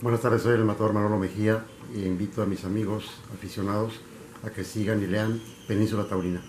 Buenas tardes, soy el matador Manolo Mejía e invito a mis amigos aficionados a que sigan y lean Península Taurina.